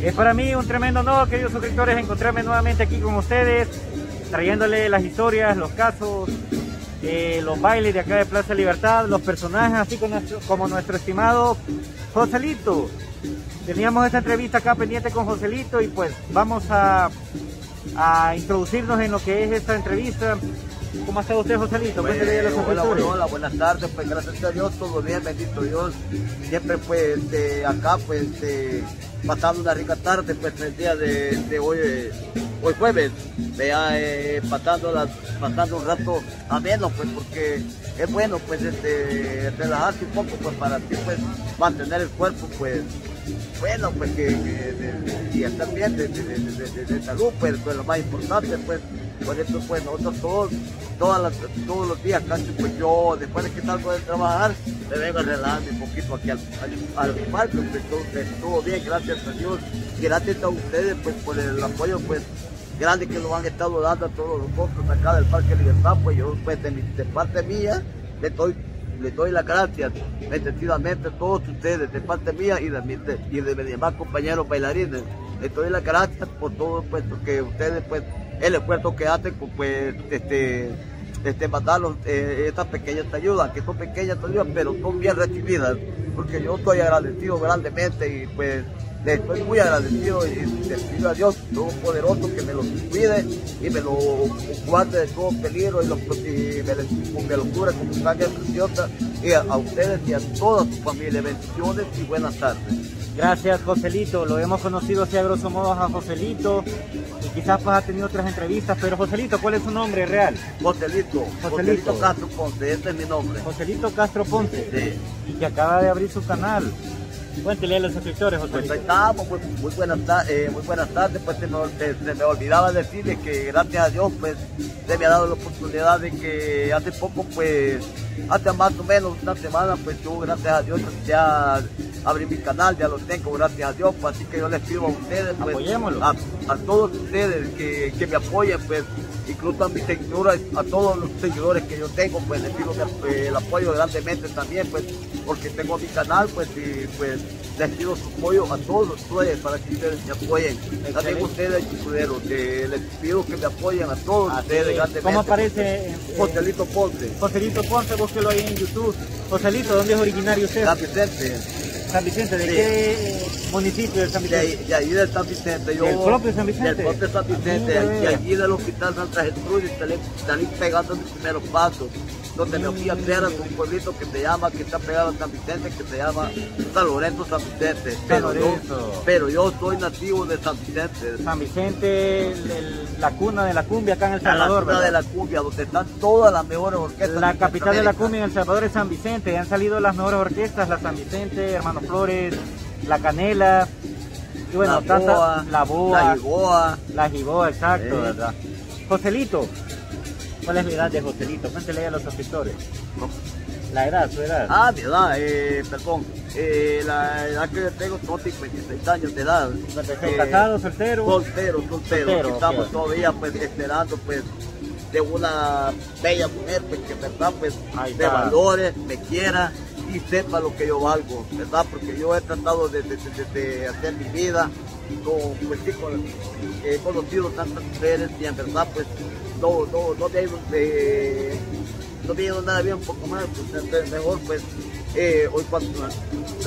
Es para mí un tremendo honor, queridos suscriptores, encontrarme nuevamente aquí con ustedes, trayéndole las historias, los casos, eh, los bailes de acá de Plaza Libertad, los personajes, así como nuestro, estimado Joselito. Teníamos esta entrevista acá pendiente con Joselito y pues vamos a, a introducirnos en lo que es esta entrevista. ¿Cómo está usted, Joselito? Pues, hola, hola, hola, buenas tardes, pues gracias a Dios, todo bien, bendito Dios. Siempre pues este, acá pues este, pasando una rica tarde, pues el día de, de hoy, eh, hoy jueves, vea, eh, pasando, las, pasando un rato ameno, pues porque es bueno pues este, relajarse un poco pues para ti pues mantener el cuerpo pues bueno, pues que, que y estar bien de, de, de, de, salud, pues, pues lo más importante, pues, por eso pues nosotros todos, todos los días casi pues yo, después de que salgo de trabajar, me vengo a relajarme un poquito aquí al, al, parque, pues todo, bien, gracias a Dios, gracias a ustedes pues por el apoyo pues grande que nos han estado dando a todos los otros acá del Parque Libertad, pues yo pues de, parte mía le doy les doy las gracias bendecidamente a todos ustedes de parte mía y de, mi, y de mis demás compañeros bailarines. Les doy las gracias por todo pues, que ustedes, pues, el esfuerzo que hacen, pues, este, este, mandarnos eh, estas pequeñas ayudas, que son pequeñas ayudas, pero son bien recibidas, porque yo estoy agradecido grandemente y pues estoy muy agradecido y le pido a Dios Todopoderoso que me lo cuide y me lo guarde de todo peligro y, lo, y me, me, lo cure con sangre preciosa y a, ustedes y a toda su familia. Bendiciones y buenas tardes. Gracias Joselito, lo hemos conocido así a grosso modo a Joselito y quizás pues ha tenido otras entrevistas, pero Joselito, ¿cuál es su nombre real? Joselito, Joselito, Joselito Castro Ponce, este es mi nombre. Joselito Castro Ponce, sí. y que acaba de abrir su canal. Cuéntele a los suscriptores, José. Pues ahí estamos, muy, muy, buenas, eh, muy buenas tardes. Pues se me, se, se me, olvidaba decirles que gracias a Dios, pues se me ha dado la oportunidad de que hace poco, pues, hace más o menos una semana, pues yo, gracias a Dios, ya abrí mi canal, ya lo tengo, gracias a Dios. Pues, así que yo les pido a ustedes, pues, a, a, todos ustedes que, que me apoyen, pues, incluso a mis seguidores, a todos los seguidores que yo tengo, pues les pido eh, el apoyo grandemente también, pues, porque tengo mi canal, pues, y pues les pido su apoyo a todos ustedes para que ustedes me apoyen. También ustedes, chicuderos, que les pido que me apoyen a todos Así ustedes grandemente. ¿Cómo aparece? Eh, Joselito Ponce. Joselito Ponce, búsquelo ahí en YouTube. Joselito, ¿dónde es originario usted? San Vicente. San Vicente, ¿de sí. qué municipio de San Vicente? De, de ahí de San Vicente. Yo, ¿Del propio San Vicente? Del propio San Vicente, Sí, y allí del Hospital Santa Gertrudis, salí pegando mis primeros pasos donde me fui a crear a un pueblito que se llama, que está pegado a San Vicente, que se llama San Lorenzo San Vicente. San Pero, Lorenzo. yo, pero yo soy nativo de San Vicente. San Vicente, el, la cuna de la cumbia acá en El Salvador. La cuna de la cumbia, donde están todas las mejores orquestas. La capital de la cumbia en El Salvador es San Vicente. Han salido las mejores orquestas, la San Vicente, Hermano Flores, La Canela. Y bueno, la tanta, boa, la boa, la giboa, la giboa, exacto. ¿verdad? Joselito, ¿cuál es la edad de Joselito? Cuéntele a los suscriptores. No. La edad, su edad. Ah, mi edad, eh, perdón. Eh, la edad que yo tengo son 56 años de edad. Eh, ¿Casado, soltero? Soltero, soltero. Soltero, Estamos todavía pues esperando pues de una bella mujer pues, que verdad pues Ahí me está. valore, me quiera y sepa lo que yo valgo, ¿verdad? Porque yo he tratado de, de- de- de hacer mi vida con, pues sí, con- he conocido tantas mujeres y en verdad pues no, no, no ido, eh, no nada bien un poco más, pues mejor pues eh, hoy cuando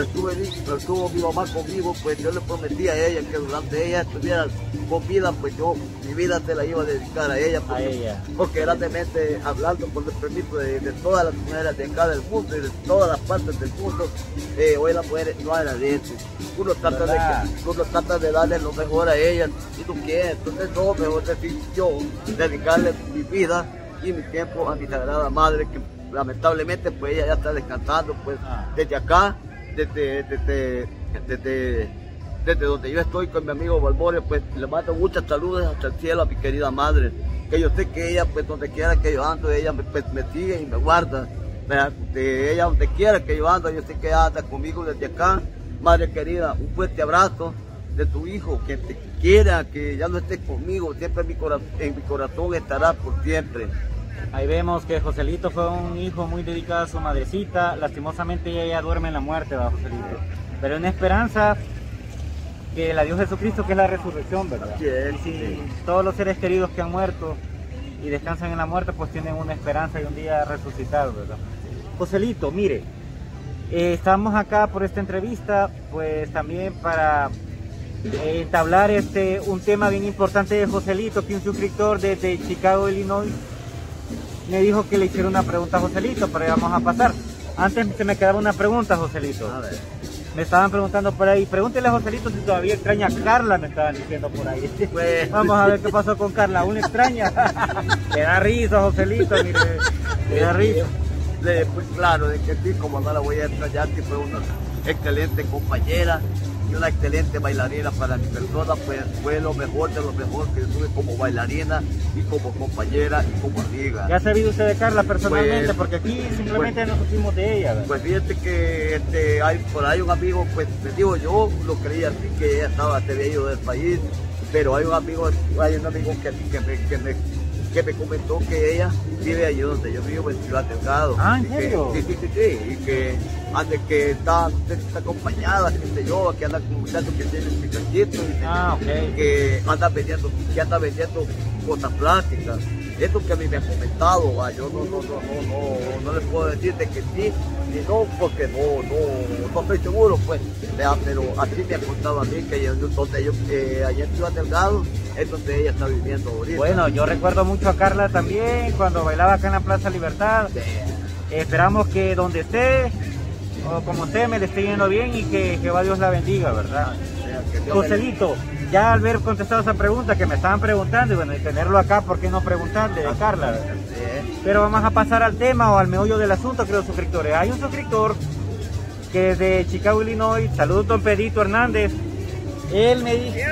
estuve, estuvo mi mamá conmigo, pues yo le prometí a ella que durante ella estuviera con vida, pues yo mi vida se la iba a dedicar a ella, A porque, ella. porque grandemente hablando con el permiso de, de todas las mujeres de acá del mundo y de todas las partes del mundo, eh, hoy las mujeres no agradecen. Uno trata, ¿Verdad? de, que- uno trata de darle lo mejor a ellas y tú quieres, entonces no, mejor decir yo, dedicarle mi vida y mi tiempo a mi sagrada madre que lamentablemente pues ella ya está descansando pues Ah. desde acá, desde, desde, desde, desde donde yo estoy con mi amigo Balborio, pues le mando muchas saludos hasta el cielo a mi querida madre, que yo sé que ella, pues donde quiera que yo ando, ella me, pues, me sigue y me guarda, de ella donde quiera que yo ando, yo sé que ella anda conmigo desde acá, madre querida, un fuerte abrazo de tu hijo, que te quiera, que ya no estés conmigo, siempre en mi, cora- en mi corazón estará por siempre. Ahí vemos que Joselito fue un hijo muy dedicado a su madrecita. Lastimosamente ella ya duerme en la muerte, ¿verdad, Joselito? Pero en esperanza que la Dios Jesucristo que es la resurrección, ¿verdad? Es, si sí. todos los seres queridos que han muerto y descansan en la muerte, pues tienen una esperanza y un día resucitar, ¿verdad? Joselito, mire, eh, estamos acá por esta entrevista, pues también para eh, entablar este, un tema bien importante de Joselito, que un suscriptor desde Chicago, Illinois, me dijo que le hiciera una pregunta a Joselito, pero ahí vamos a pasar. Antes se me quedaba una pregunta, Joselito. A ver. Me estaban preguntando por ahí, pregúntele a Joselito si todavía extraña a Carla, me estaban diciendo por ahí. Pues- Vamos a ver qué pasó con Carla, ¿aún extraña? Le da risa, Joselito, mire, le da risa. Le- pues claro, de que sí, como no la voy a extrañar, que fue una excelente compañera y una excelente bailarina para mi persona, pues fue lo mejor de lo mejor que tuve como bailarina y como compañera y como amiga. ¿Ya ha sabido usted de Carla personalmente? Pues- Porque aquí simplemente nos pusimos de ella, ¿verdad? Pues fíjate que este, hay, por ahí un amigo, pues te digo, yo lo creía así que ella estaba, se había ido del país, pero hay un amigo, hay un amigo que, que, me, que, me, que me comentó que ella vive allí donde yo vivo, en Ciudad Delgado. Ah, ¿en Y que- serio? Sí, sí, sí, sí, y que antes que está, está acompañada, que sé yo, que anda con un muchacho que tiene un picachito, y Ah, ok. que anda vendiendo, que anda vendiendo cosas plásticas. Esto que a mí me ha comentado, ah, yo no, no, no, no, no, no les puedo decir de que sí ni no, porque no, no, no estoy seguro, pues, vea, pero así me ha contado a mí que yo, donde yo, eh, allá en Ciudad Delgado es donde ella está viviendo ahorita. Bueno, yo recuerdo mucho a Carla también cuando bailaba acá en la Plaza Libertad. Esperamos que donde esté, o como esté, me le esté yendo bien y que Jehová Dios la bendiga, ¿verdad? Que Joselito, ya al ver contestado esa pregunta que me estaban preguntando, y bueno, y tenerlo acá, ¿por qué no preguntarle de Carla? Sí, Pero vamos a pasar al tema o al meollo del asunto, creo, suscriptores. Hay un suscriptor que desde Chicago, Illinois, saludos don Pedrito Hernández. Él me dice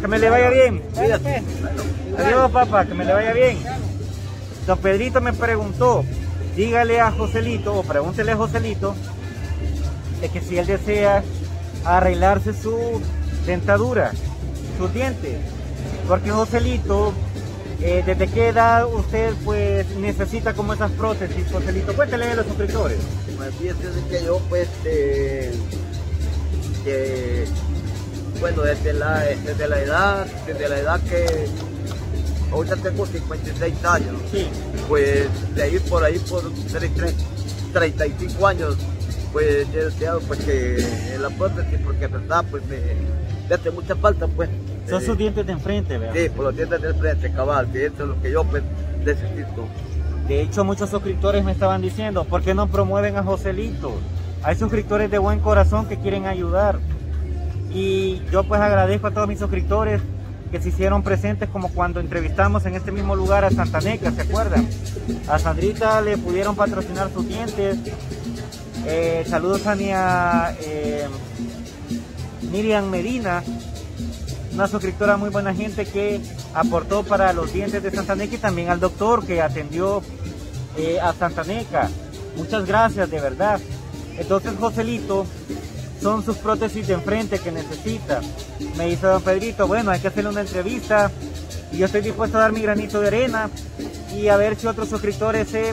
que me le vaya bien. Cuídate. Adiós, papá, que me le vaya bien. Don Pedrito me preguntó, dígale a Joselito, o pregúntele a Joselito, de que si él desea arreglarse su dentadura, sus dientes. Porque Joselito, eh, ¿desde qué edad usted pues necesita como esas prótesis, Joselito? Cuéntele a los suscriptores. Pues que yo pues eh, bueno desde la, desde la edad, desde la edad que ahorita tengo 56 años, Sí. pues de ahí por ahí por tre- tre- 35 años pues he deseado pues que la prótesis porque en verdad pues me, me hace mucha falta pues. Son sus dientes de enfrente, ¿verdad? Sí, por los dientes del frente, cabal, que eso es lo que yo necesito. De hecho, muchos suscriptores me estaban diciendo, ¿por qué no promueven a Joselito? Hay suscriptores de buen corazón que quieren ayudar. Y yo pues agradezco a todos mis suscriptores que se hicieron presentes como cuando entrevistamos en este mismo lugar a Santaneca, ¿se acuerdan? A Sandrita le pudieron patrocinar sus dientes. Eh, saludos a mi a, eh, Miriam Medina, una suscriptora muy buena gente que aportó para los dientes de Santaneca y también al doctor que atendió eh, a Santaneca. Muchas gracias, de verdad. Entonces, Joselito, son sus prótesis de enfrente que necesita. Me dice don Pedrito, bueno, hay que hacerle una entrevista y yo estoy dispuesto a dar mi granito de arena y a ver si otros suscriptores se,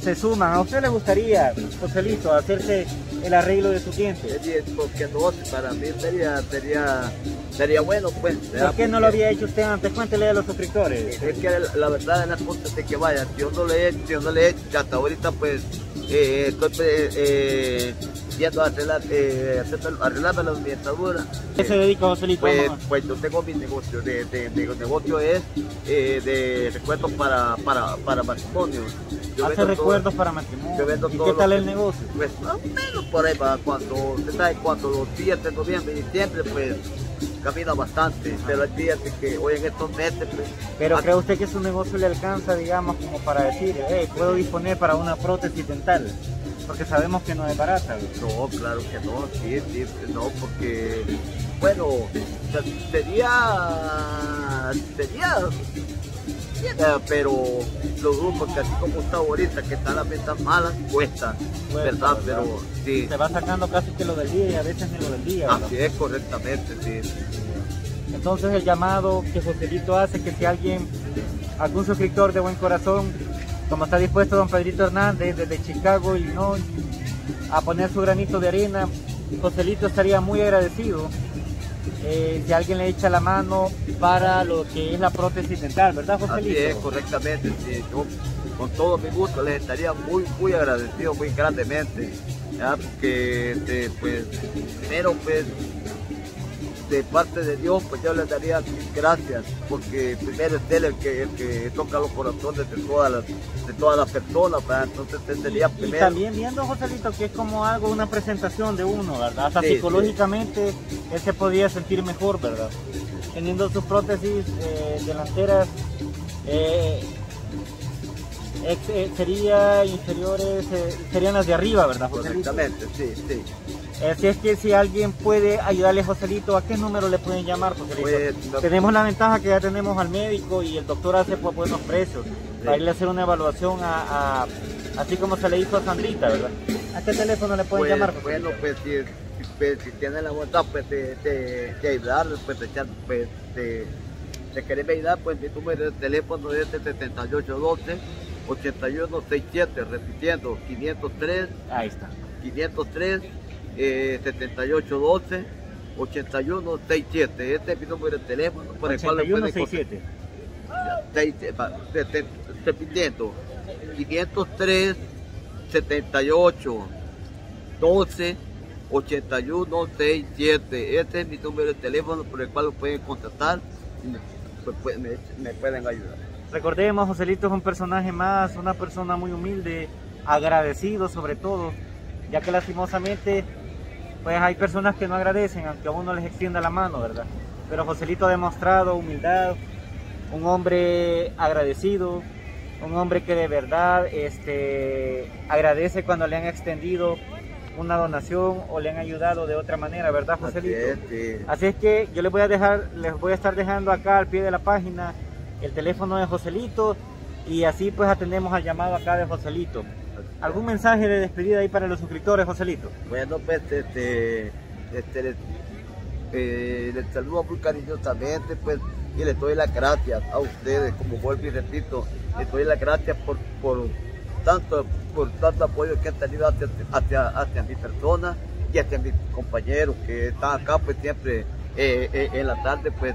se suman. ¿A usted le gustaría, Joselito, hacerse el arreglo de sus dientes? Sería, porque no, para mí sería, sería, sería bueno pues. ¿Por qué no lo había hecho usted antes? Cuéntele a los suscriptores. Es que la, la verdad de las cosas de que vaya, si yo no le he hecho, yo no le he hecho, hasta ahorita pues eh, estoy pues, eh, yendo a arreglar, eh, arreglarme. ¿Qué se dedica Joselito? Pues, Vamos a- pues yo tengo mi negocio, de, de, mi negocio es eh, de recuerdos para, para, para matrimonio. Yo Hace todo- recuerdos para matrimonio. ¿Y todo qué tal que- el negocio? Pues más o menos por ahí va, cuando, usted sabe, cuando los días de noviembre y diciembre pues camina bastante, pero hay días de que hoy en estos meses pues, Pero ¿cree usted que su negocio le alcanza, digamos, como para decir, hey, puedo disponer para una prótesis dental? Porque sabemos que no es barata. No, claro que no, sí, sí, no, porque, bueno, se- sería, sería, eh, pero lo dudo porque así como está ahorita, que están las ventas malas, cuesta, Cuesta, ¿verdad? ¿verdad? Pero sí, Se va sacando casi que lo del día y a veces ni lo del día. ¿verdad? así es correctamente, sí. Entonces el llamado que Joselito hace, que si alguien, algún suscriptor de buen corazón, como está dispuesto don Pedrito Hernández desde Chicago, Illinois, a poner su granito de arena, Joselito estaría muy agradecido eh, si alguien le echa la mano para lo que es la prótesis dental, ¿verdad, José Así es, correctamente. Sí. Yo con todo mi gusto les estaría muy, muy agradecido, muy grandemente, ¿ya? porque este, pues, primero pues de parte de Dios, pues yo les daría gracias, porque primero es Él el que, el que toca los corazones de todas las, de todas las personas, entonces él sería primero. Y también viendo, Joselito, que es como algo, una presentación de uno, ¿verdad? Hasta psicológicamente él se podía sentir mejor, ¿verdad? Teniendo sus prótesis eh, delanteras, eh, eh, sería inferiores, serían las de arriba, ¿verdad? Correctamente, sí, sí. Así es que si alguien puede ayudarle Joselito, ¿a qué número le pueden llamar, Joselito? Pues, tenemos la ventaja que ya tenemos al médico y el doctor hace pues, buenos precios para irle a hacer una evaluación a, así como se le hizo a Sandrita, ¿verdad? ¿A qué teléfono le pueden pues, llamar? Bueno, pues si, pues, si tiene la voluntad pues, de, de, de ayudarle, pues de, pues, de, de querer ayudar, pues mi número de teléfono es 7812 8167, repitiendo, 503. Ahí está. 503 eh, 7812 8167. Este es mi número de teléfono por el cual le pueden 67. Repitiendo, 503 78 12 81 67. Este es mi número de teléfono por el cual lo pueden contactar y pues, me, me pueden ayudar. Recordemos, Joselito es un personaje más, una persona muy humilde, agradecido sobre todo, ya que lastimosamente pues hay personas que no agradecen, aunque a uno les extienda la mano, ¿verdad? Pero Joselito ha demostrado humildad, un hombre agradecido, un hombre que de verdad este, agradece cuando le han extendido una donación o le han ayudado de otra manera, ¿verdad, Joselito? Así es, Así es que yo les voy a dejar, les voy a estar dejando acá al pie de la página el teléfono de Joselito y así pues atendemos al llamado acá de Joselito. ¿Algún mensaje de despedida ahí para los suscriptores, Joselito? Bueno, pues este, este les, eh, saludo muy cariñosamente pues, y les doy las gracias a ustedes, como vuelvo y repito, les doy las gracias por, por, tanto, por tanto apoyo que han tenido hacia, hacia, mi persona y hacia mis compañeros que están acá pues siempre eh, eh, en la tarde pues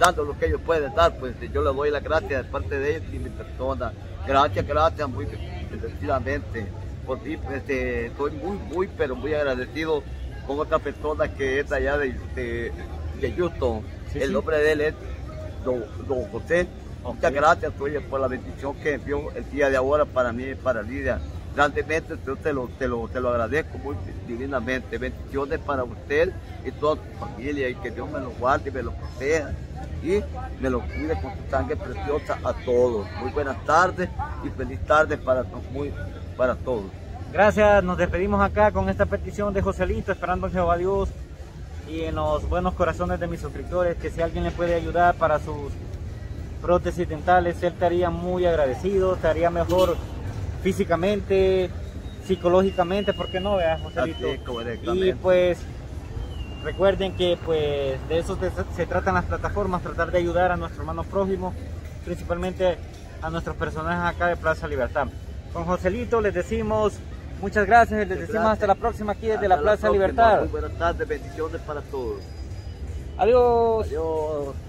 dando lo que ellos pueden dar, pues yo les doy las gracias de parte de ellos y mi persona. Gracias, gracias, muy efectivamente. Por ti, pues, este, estoy muy, muy, pero muy agradecido con otra persona que es allá de, de, Houston. el nombre de él es Don, José. Muchas gracias, oye, por la bendición que envió el día de ahora para mí y para Lidia. Grandemente yo te lo, te, lo, te lo agradezco muy divinamente. Bendiciones para usted y toda su familia y que Dios me lo guarde y me lo proteja y me lo cuide con su sangre preciosa a todos. Muy buenas tardes y feliz tarde para, muy, para todos. Gracias, nos despedimos acá con esta petición de Joselito, esperando en Jehová Dios y en los buenos corazones de mis suscriptores, que si alguien le puede ayudar para sus prótesis dentales, él estaría muy agradecido, estaría mejor físicamente, psicológicamente, ¿por qué no, vea, Joselito? y pues Recuerden que pues de eso se, tratan las plataformas, tratar de ayudar a nuestros hermanos prójimos, principalmente a nuestros personajes acá de Plaza Libertad. Con Joselito les decimos muchas gracias les decimos hasta la próxima aquí desde la Plaza Libertad. buenas tardes, bendiciones para todos. Adiós. Adiós.